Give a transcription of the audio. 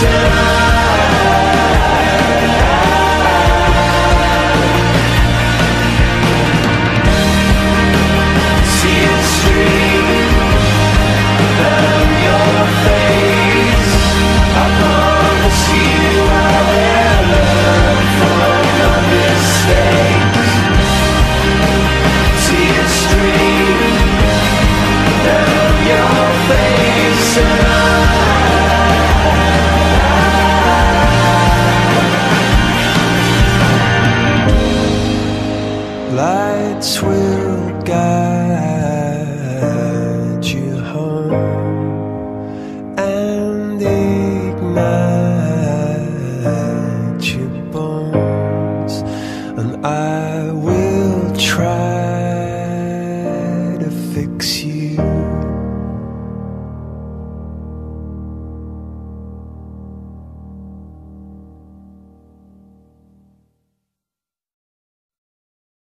said lights will guide you home and ignite your bones, and I will try.